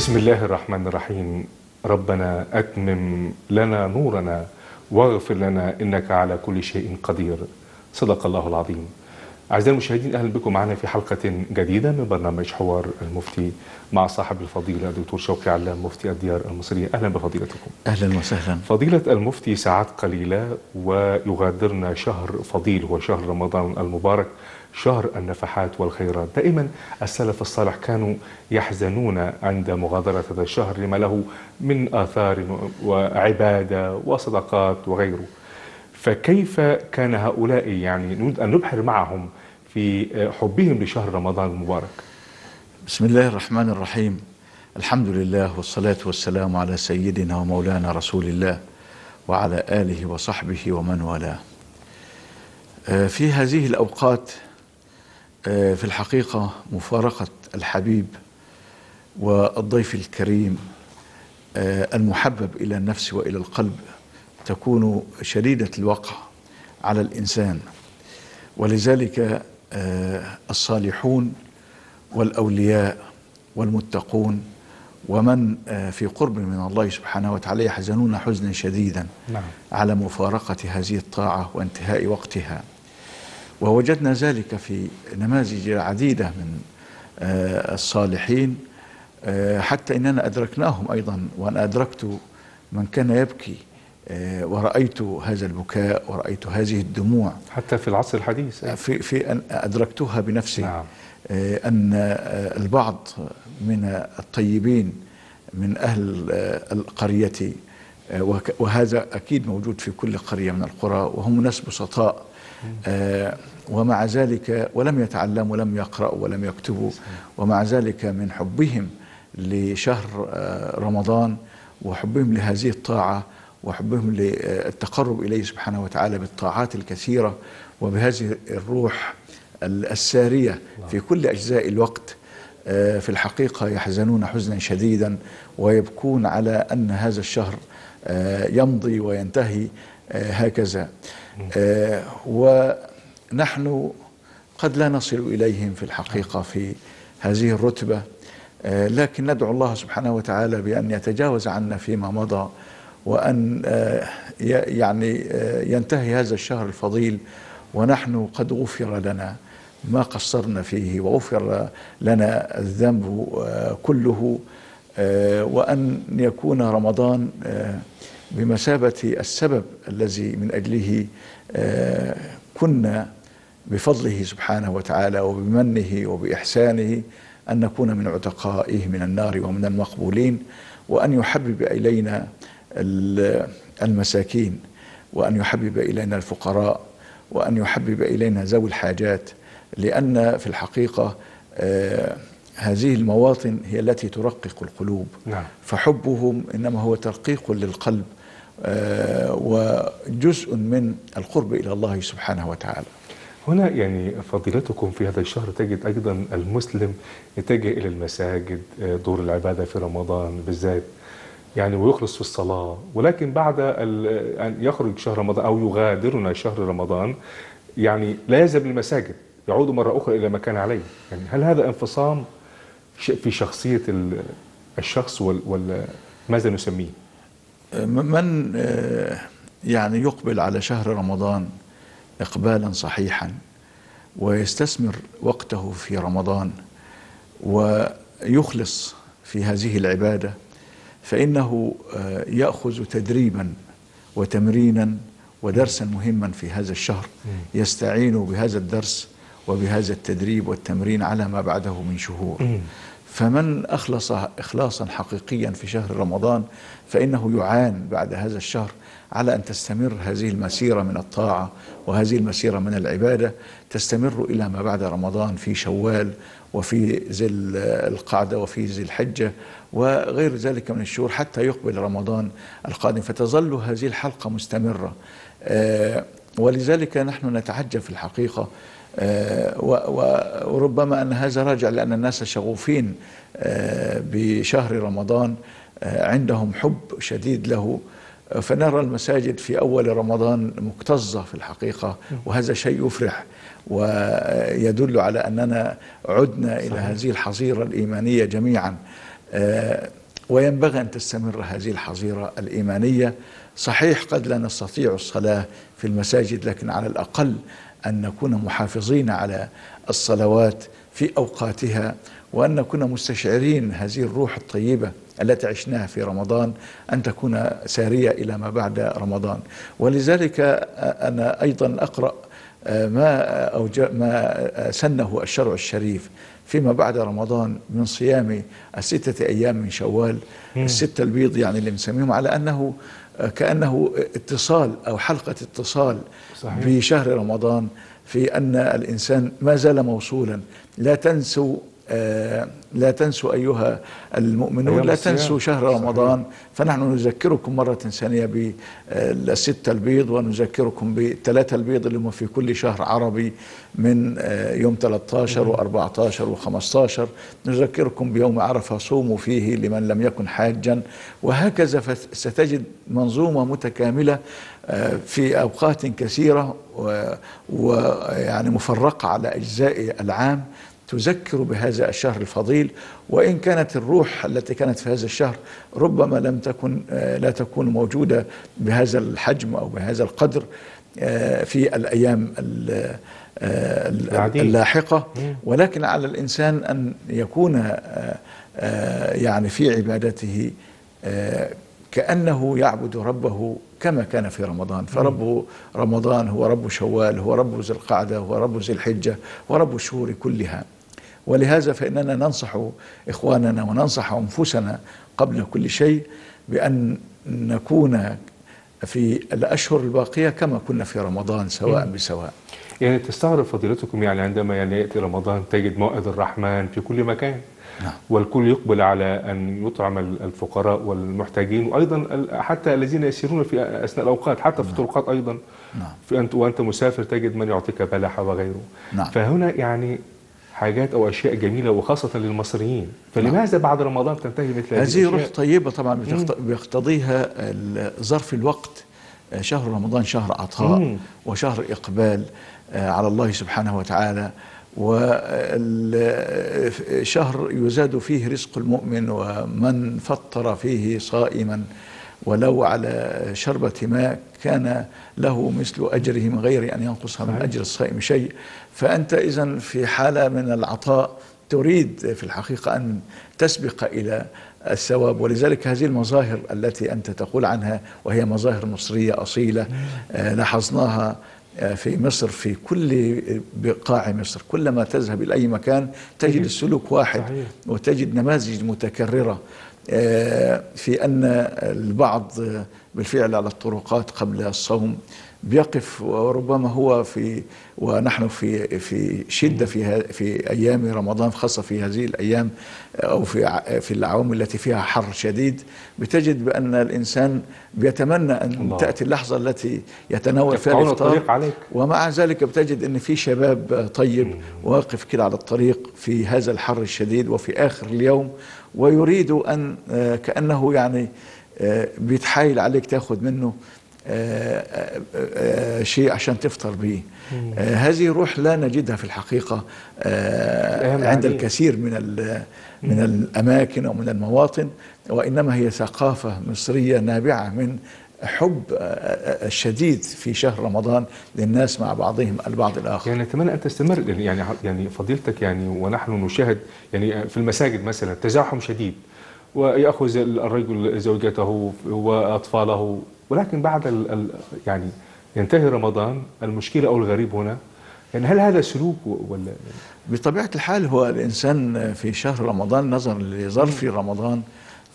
بسم الله الرحمن الرحيم. ربنا أتمم لنا نورنا واغفر لنا إنك على كل شيء قدير. صدق الله العظيم. أعزائي المشاهدين أهلا بكم معنا في حلقة جديدة من برنامج حوار المفتي مع صاحب الفضيلة الدكتور شوقي علام مفتي الديار المصرية. أهلا بفضيلتكم. أهلا وسهلا. فضيلة المفتي ساعات قليلة ويغادرنا شهر فضيل هو شهر رمضان المبارك شهر النفحات والخيرات. دائما السلف الصالح كانوا يحزنون عند مغادرة هذا الشهر لما له من آثار وعبادة وصدقات وغيره. فكيف كان هؤلاء يعني نريد أن نبحر معهم في حبهم لشهر رمضان المبارك؟ بسم الله الرحمن الرحيم. الحمد لله والصلاة والسلام على سيدنا ومولانا رسول الله وعلى آله وصحبه ومن والاه. آه، في هذه الأوقات آه، في الحقيقة مفارقة الحبيب والضيف الكريم آه، المحبب إلى النفس وإلى القلب تكون شديدة الوقع على الإنسان. ولذلك آه، الصالحون والأولياء والمتقون ومن آه، في قرب من الله سبحانه وتعالى يحزنون حزنا شديدا نعم. على مفارقة هذه الطاعة وانتهاء وقتها. ووجدنا ذلك في نماذج عديدة من آه، الصالحين حتى إننا أدركناهم أيضا. وأنا أدركت من كان يبكي ورأيت هذا البكاء ورأيت هذه الدموع. حتى في العصر الحديث. في في أن أدركتها بنفسي. نعم. آه، أن آه، البعض من الطيبين من أهل آه، القرية آه، وهذا أكيد موجود في كل قرية من القرى وهم ناس بسطاء. آه، ومع ذلك ولم يتعلموا ولم يقرأوا ولم يكتبوا. ومع ذلك من حبهم لشهر آه، رمضان وحبهم لهذه الطاعة وحبهم للتقرب إليه سبحانه وتعالى بالطاعات الكثيرة وبهذه الروح السارية في كل أجزاء الوقت. آه، في الحقيقة يحزنون حزنا شديدا ويبكون على أن هذا الشهر آه، يمضي وينتهي آه، هكذا. ونحن قد لا نصل إليهم في الحقيقة في هذه الرتبة. لكن ندعو الله سبحانه وتعالى بأن يتجاوز عنا فيما مضى. وأن آه، يعني آه، ينتهي هذا الشهر الفضيل ونحن قد غفر لنا ما قصرنا فيه وغفر لنا الذنب آه، كله وأن يكون رمضان بمثابة السبب الذي من أجله كنا بفضله سبحانه وتعالى وبمنه وبإحسانه أن نكون من عتقائه من النار ومن المقبولين وأن يحبب إلينا المساكين وأن يحبب إلينا الفقراء وأن يحبب إلينا ذوي الحاجات لأن في الحقيقة آه، هذه المواطن هي التي ترقق القلوب. نعم. فحبهم إنما هو ترقيق للقلب آه، وجزء من القرب إلى الله سبحانه وتعالى. هنا يعني فضيلتكم في هذا الشهر تجد أيضا المسلم يتجه إلى المساجد آه، دور العبادة في رمضان بالذات. يعني ويخلص في الصلاة. ولكن بعد أن يخرج شهر رمضان أو يغادرنا شهر رمضان يعني لا يذهب للمساجد يعود مرة أخرى إلى ما كان عليه. يعني هل هذا انفصام في شخصية ال- الشخص ولا ماذا نسميه؟ من آه، يعني يقبل على شهر رمضان إقبالا صحيحا ويستثمر وقته في رمضان ويخلص في هذه العبادة؟ فإنه آه، يأخذ تدريبا وتمرينا ودرسا مهما في هذا الشهر يستعين بهذا الدرس وبهذا التدريب والتمرين على ما بعده من شهور. فمن أخلص إخلاصا حقيقيا في شهر رمضان فإنه يعان بعد هذا الشهر على أن تستمر هذه المسيرة من الطاعة وهذه المسيرة من العبادة تستمر إلى ما بعد رمضان في شوال وفي ذي القعدة وفي ذي الحجة وغير ذلك من الشهور حتى يقبل رمضان القادم. فتظل هذه الحلقة مستمرة. آه، ولذلك نحن نتعجب في الحقيقة وربما أن هذا راجع لأن الناس شغوفين آه، بشهر رمضان آه، عندهم حب شديد له. آه، فنرى المساجد في أول رمضان مكتظة في الحقيقة وهذا شيء يفرح ويدل على أننا عدنا إلى هذه الحظيرة الإيمانية جميعا. آه، وينبغي أن تستمر هذه الحظيرة الإيمانية. صحيح قد لا نستطيع الصلاة في المساجد لكن على الأقل أن نكون محافظين على الصلوات في أوقاتها وأن نكون مستشعرين هذه الروح الطيبة التي عشناها في رمضان أن تكون سارية إلى ما بعد رمضان. ولذلك أنا أيضا أقرأ ما أوج ما سنه الشرع الشريف فيما بعد رمضان من صيام الستة أيام من شوال الستة البيض يعني اللي بنسميهم على أنه كأنه اتصال أو حلقة اتصال صحيح. بشهر رمضان في أن الإنسان ما زال موصولا لا تنسوا لا تنسوا أيها المؤمنون لا. تنسوا شهر. رمضان. فنحن نذكركم مرة ثانية بالستة البيض ونذكركم بالثلاثة البيض اللي هم في كل شهر عربي من آه، يوم 13 و14 و15 نذكركم بيوم عرفة صوموا فيه لمن لم يكن حاجا. وهكذا ستجد منظومة متكاملة آه، في أوقات كثيرة ويعني مفرقة على أجزاء العام. تذكر بهذا الشهر الفضيل وإن كانت الروح التي كانت في هذا الشهر ربما لم تكن آه، لا تكون موجودة بهذا الحجم أو بهذا القدر آه، في الأيام ال- آه،. اللاحقة. ولكن على الإنسان أن يكون يعني في عبادته كأنه يعبد ربه كما كان في رمضان فرب رمضان هو رب شوال هو رب ذي القعدة هو رب ذي الحجة ورب الشهور كلها ولهذا فإننا ننصح إخواننا وننصح أنفسنا قبل كل شيء بأن نكون في الأشهر الباقية كما كنا في رمضان سواء بسواء يعني تستغرب فضيلتكم يعني عندما يعني يأتي رمضان تجد موعد الرحمن في كل مكان نعم. والكل يقبل على أن يطعم الفقراء والمحتاجين وأيضا حتى الذين يسيرون في أثناء الأوقات حتى في الطرقات أيضا نعم. في أنت وأنت مسافر تجد من يعطيك بلحة وغيره نعم. فهنا يعني حاجات أو أشياء جميلة وخاصة للمصريين. فلماذا بعد رمضان تنتهي مثل هذه هذه روح؟ طيبة طبعا بيقتضيها ظرف الوقت آه، شهر رمضان شهر عطاء مم. وشهر إقبال آه، على الله سبحانه وتعالى. وشهر يزاد فيه رزق المؤمن ومن فطر فيه صائما. ولو على شربة ماء كان له مثل أجره من غير أن ينقص من صحيح. أجر الصائم شيء. فأنت إذا في حالة من العطاء تريد في الحقيقة أن تسبق إلى الثواب ولذلك هذه المظاهر التي أنت تقول عنها وهي مظاهر مصرية أصيلة آه، لاحظناها آه، في مصر في كل بقاع مصر. كلما تذهب إلى أي مكان تجد السلوك واحد صحيح. وتجد نماذج متكررة. في أن البعض آه، بالفعل على الطرقات قبل الصوم. بيقف وربما هو في ونحن في في شدة في في أيام رمضان خاصة في هذه الأيام أو في في الاعوام التي فيها حر شديد بتجد بأن الإنسان بيتمنى أن الله. تأتي اللحظة التي يتناول فيها الإفطار. ومع ذلك بتجد أن في شباب طيب واقف كده على الطريق في هذا الحر الشديد وفي آخر اليوم ويريد أن آه، كأنه يعني آه، بيتحايل عليك تأخذ منه شيء عشان تفطر به. هذه روح لا نجدها في الحقيقة آه، عند. الكثير من من الأماكن أو من المواطن وإنما هي ثقافة مصرية نابعة من حب آه، آه، الشديد في شهر رمضان للناس مع بعضهم البعض الآخر. يعني نتمنى أن تستمر يعني يعني فضيلتك يعني ونحن نشاهد يعني في المساجد مثلا تزاحم شديد. ويأخذ الرجل زوجته وأطفاله. ولكن بعد ال يعني ينتهي رمضان المشكلة أو الغريب هنا يعني هل هذا سلوك ولا؟ بطبيعة الحال هو الإنسان في شهر رمضان نظرا لظرف رمضان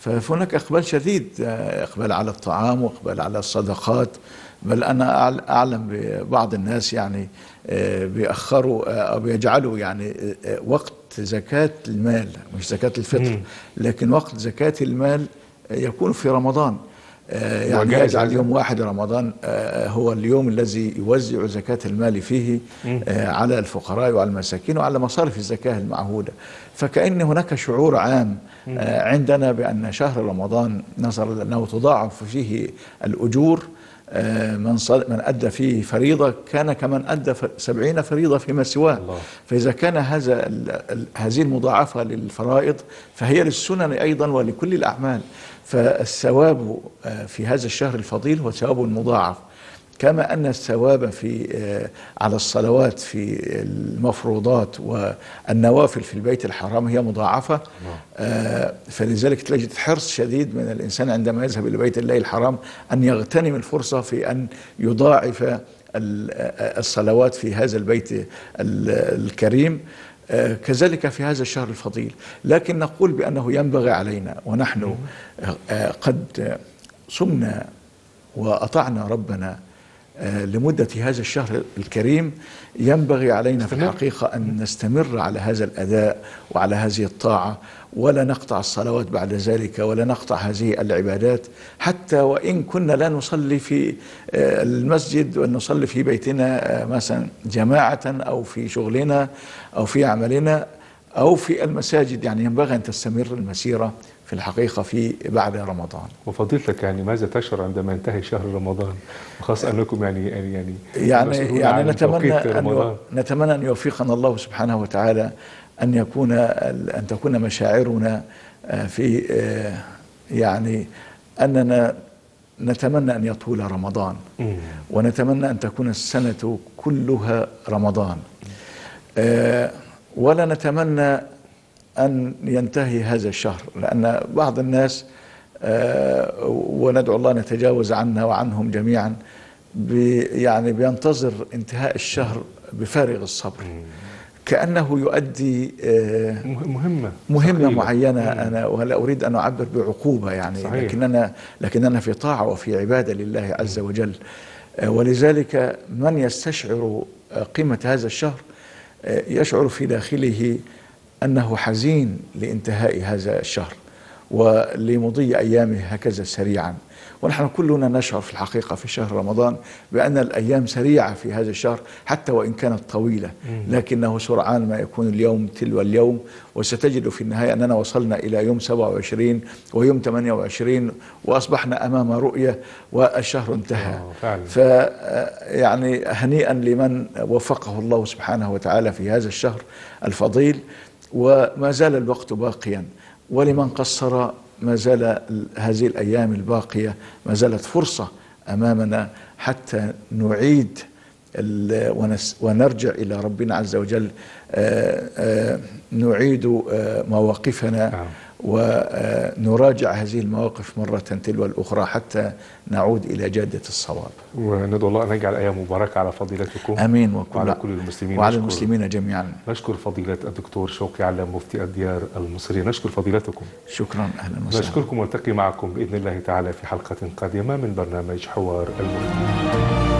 فهناك إقبال شديد إقبال على الطعام وإقبال على الصدقات بل أنا أعل- أعلم ببعض الناس يعني آه، بيأخروا آه، أو بيجعلوا يعني آه، وقت زكاة المال مش زكاة الفطر. لكن وقت زكاة المال يكون في رمضان يعني يجعل؟ يوم واحد رمضان هو اليوم الذي يوزع زكاة المال فيه على الفقراء وعلى المساكين وعلى مصارف الزكاة المعهودة فكأن هناك شعور عام عندنا بأن شهر رمضان نظرا لأنه تضاعف فيه الأجور من صل- من أدى فيه فريضة كان كمن أدى سبعين فريضة فيما سواه. الله. فإذا كان هذا هذه المضاعفة للفرائض فهي للسنن أيضا ولكل الأعمال. فالثواب آه، في هذا الشهر الفضيل هو ثواب مضاعف كما أن الثواب في آه، على الصلوات في المفروضات والنوافل في البيت الحرام هي مضاعفة آه، فلذلك تجد حرص شديد من الإنسان عندما يذهب إلى بيت الله الحرام أن يغتنم الفرصة في أن يضاعف آه، الصلوات في هذا البيت ال- الكريم كذلك في هذا الشهر الفضيل. لكن نقول بأنه ينبغي علينا ونحن قد صمنا وأطعنا ربنا لمدة هذا الشهر الكريم ينبغي علينا في. الحقيقة أن نستمر على هذا الأداء وعلى هذه الطاعة ولا نقطع الصلوات بعد ذلك ولا نقطع هذه العبادات حتى وإن كنا لا نصلي في آه، المسجد ونصلي في بيتنا آه، مثلا جماعة أو في شغلنا أو في عملنا أو في المساجد يعني ينبغي أن تستمر المسيرة في الحقيقة في بعد رمضان. وفضيلتك يعني ماذا تشعر عندما ينتهي شهر رمضان؟ أنكم يعني يعني يعني يعني مسؤولون يعني عن نتمنى أن نتمنى أن يوفقنا الله سبحانه وتعالى أن يكون أن تكون مشاعرنا آه، في آه، يعني أننا نتمنى أن يطول رمضان. ونتمنى أن تكون السنة كلها رمضان. آه، ولا نتمنى أن ينتهي هذا الشهر لأن بعض الناس آه، وندعو الله أن يتجاوز عنا وعنهم جميعا بي يعني بينتظر انتهاء الشهر بفارغ الصبر كأنه يؤدي آه، مه- مهمة مهمة ثقيلة. معينة. أنا ولا أريد أن أعبر بعقوبة يعني صحيح. لكننا لكننا في طاعة وفي عبادة لله عز وجل آه، ولذلك من يستشعر قيمة هذا الشهر يشعر في داخله أنه حزين لانتهاء هذا الشهر ولمضي أيامه هكذا سريعا. ونحن كلنا نشعر في الحقيقة في شهر رمضان بأن الأيام سريعة في هذا الشهر حتى وإن كانت طويلة. لكنه سرعان ما يكون اليوم تلو اليوم. وستجد في النهاية أننا وصلنا إلى يوم 27 ويوم 28 وأصبحنا أمام رؤية والشهر انتهى. آه، فعلا. ف يعني هنيئا لمن وفقه الله سبحانه وتعالى في هذا الشهر الفضيل. وما زال الوقت باقيا. ولمن قصر ما زال ال- هذه الأيام الباقية ما زالت فرصة أمامنا حتى نعيد ونرجع إلى ربنا عز وجل. آه، آه، نعيد آه، مواقفنا. نعم. ونراجع هذه المواقف مرة تلو الأخرى حتى نعود إلى جادة الصواب. وندعو الله أن يجعل أيام مباركة على فضيلتكم آمين وكل وعلى كل المسلمين. وعلى المسلمين جميعا. نشكر فضيلة الدكتور شوقي علام مفتي الديار المصرية. نشكر فضيلتكم. شكرا أهلا وسهلا. نشكركم والتقي معكم بإذن الله تعالى في حلقة قادمة من برنامج حوار المفتي.